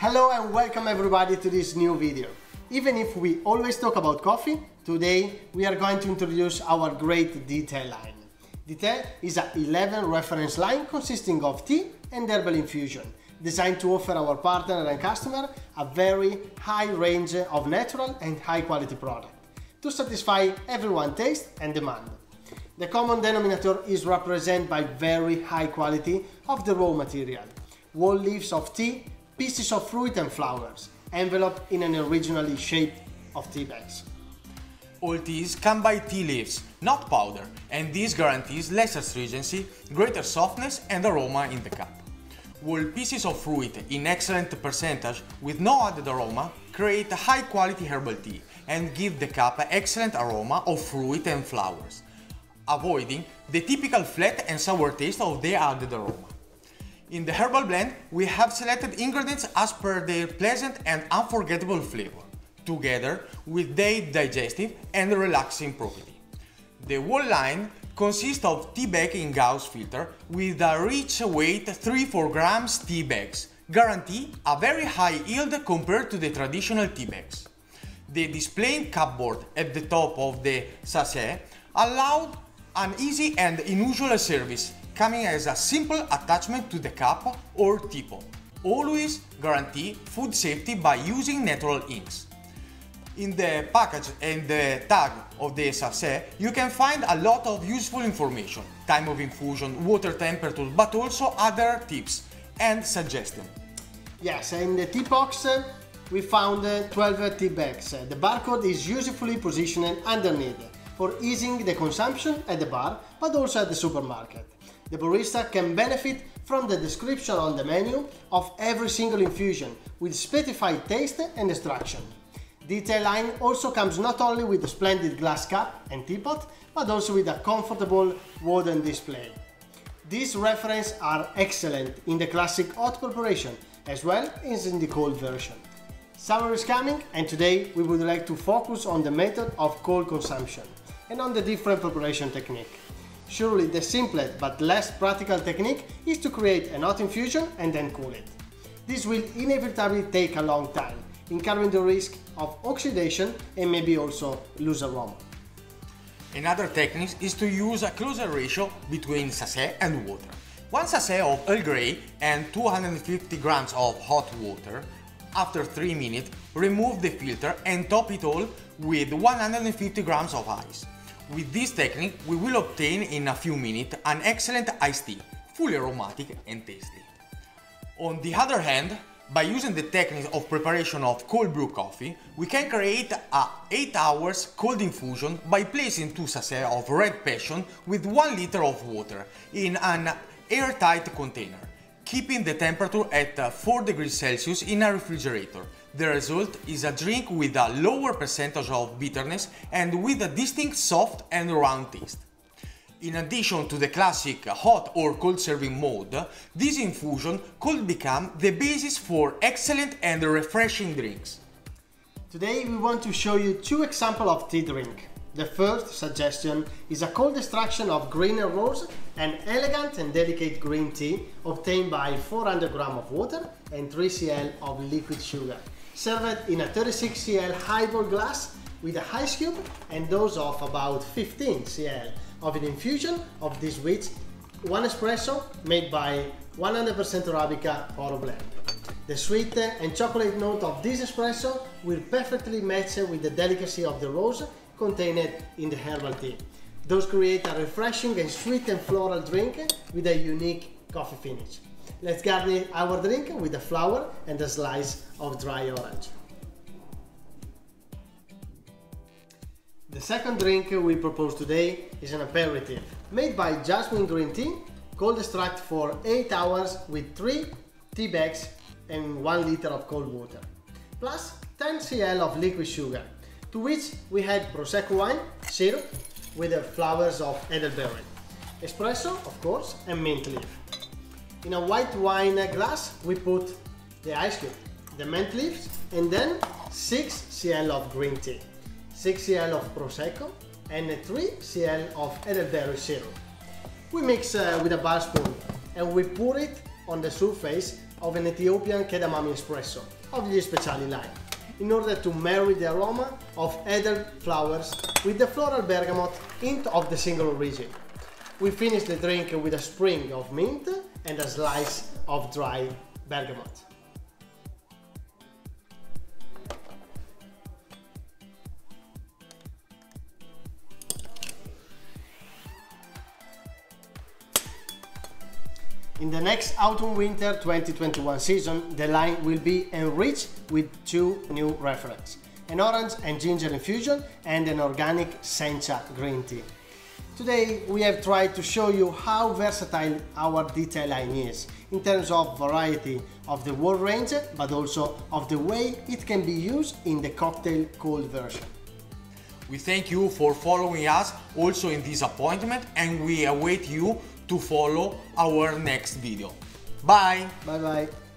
Hello and welcome everybody to this new video. Even if we always talk about coffee, today we are going to introduce our great DTè line. DTè is a 11 reference line consisting of tea and herbal infusion, designed to offer our partner and customer a very high range of natural and high quality product to satisfy everyone's taste and demand. The common denominator is represented by very high quality of the raw material, whole leaves of tea, pieces of fruit and flowers, enveloped in an originally shaped of tea bags. All teas come by tea leaves, not powder, and this guarantees less astringency, greater softness and aroma in the cup. Whole pieces of fruit in excellent percentage with no added aroma create a high quality herbal tea and give the cup excellent aroma of fruit and flowers, avoiding the typical flat and sour taste of the added aroma. In the herbal blend, we have selected ingredients as per their pleasant and unforgettable flavor, together with their digestive and relaxing property. The whole line consists of tea bag in gauze filter with a rich weight 3-4 grams tea bags, guarantee a very high yield compared to the traditional tea bags. The displaying cupboard at the top of the sachet allowed an easy and unusual service, coming as a simple attachment to the cup or teapot. Always guarantee food safety by using natural inks. In the package and the tag of the sachet, you can find a lot of useful information, time of infusion, water temperature, but also other tips and suggestions. Yes, in the tea box uh, we found uh, 12 tea bags. The barcode is usefully positioned underneath for easing the consumption at the bar, but also at the supermarket. The barista can benefit from the description on the menu of every single infusion with specified taste and extraction. DTè line also comes not only with a splendid glass cup and teapot, but also with a comfortable wooden display. These references are excellent in the classic hot preparation as well as in the cold version. Summer is coming and today we would like to focus on the method of cold consumption and on the different preparation technique. Surely the simplest but less practical technique is to create a hot infusion and then cool it. This will inevitably take a long time, incurring the risk of oxidation and maybe also lose aroma. Another technique is to use a closer ratio between sachet and water. One sachet of Earl Grey and 250 grams of hot water. After 3 minutes, remove the filter and top it all with 150 grams of ice. With this technique, we will obtain in a few minutes an excellent iced tea, fully aromatic and tasty. On the other hand, by using the technique of preparation of cold brew coffee, we can create a 8 hours cold infusion by placing 2 sachets of red passion with 1 liter of water in an airtight container, keeping the temperature at 4 degrees Celsius in a refrigerator. The result is a drink with a lower percentage of bitterness and with a distinct soft and round taste. In addition to the classic hot or cold serving mode, this infusion could become the basis for excellent and refreshing drinks. Today we want to show you two examples of tea drink. The first suggestion is a cold extraction of green rose, an elegant and delicate green tea obtained by 400 g of water and 3 cl of liquid sugar, served in a 36 cl highball glass with a ice cube and dose of about 15 cl of an infusion of this wheat, one espresso made by 100% Arabica Oro blend. The sweet and chocolate note of this espresso will perfectly match with the delicacy of the rose contained in the herbal tea. Those create a refreshing and sweet and floral drink with a unique coffee finish. Let's garnish our drink with a flower and a slice of dry orange. The second drink we propose today is an aperitif made by Jasmine Green Tea, cold extract for 8 hours with 3 tea bags and 1 liter of cold water, plus 10 cl of liquid sugar, to which we add Prosecco wine, syrup with the flowers of elderberry, espresso of course and mint leaf. In a white wine glass we put the ice cube, the mint leaves and then 6 cl of green tea. 6 cl of Prosecco and 3 cl of elderberry syrup. We mix uh, with a bar spoon and we pour it on the surface of an Ethiopian Kedamami espresso of gli speciali line in order to marry the aroma of other flowers with the floral bergamot hint of the single origin. We finish the drink with a sprig of mint and a slice of dry bergamot. In the next autumn-winter 2021 season, the line will be enriched with two new references, an orange and ginger infusion and an organic sencha green tea. Today we have tried to show you how versatile our DTè line is in terms of variety of the word range but also of the way it can be used in the cocktail cold version. We thank you for following us also in this appointment and we await you to follow our next video. Bye! Bye bye!